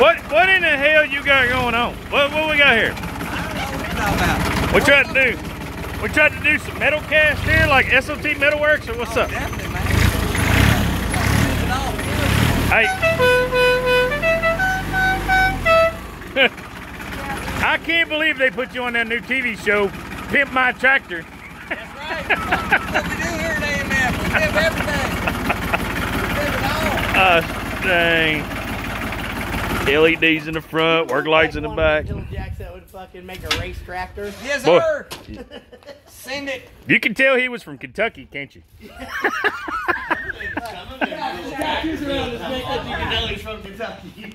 What what in the hell you got going on? What what we got here? about? We tried to do we tried to do some metal cast here, like SOT Metalworks, or what's up? Definitely, man. Hey. I can't believe they put you on that new TV show, Pimp My Tractor. That's right. What we do here at AMF. We pimp everything. We pimp it all. Uh, dang. LEDs in the front, work lights in the back. Little jacks that would fucking make a race tractor. Yes, Boy. sir. Send it. You can tell he was from Kentucky, can't you? Tattoos around his neck that you